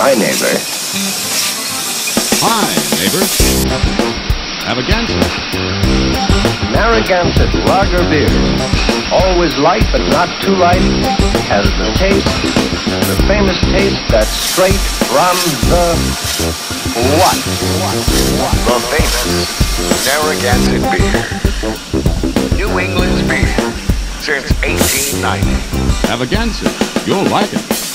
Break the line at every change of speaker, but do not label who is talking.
Hi, neighbor.
Hi, neighbor. Have a Gansett.
Narragansett Lager Beer. Always light, but not too light. Has the taste, the famous taste that's straight from the what?
The famous Narragansett beer. New England's beer since 1890.
Have a Gansett. You'll like it.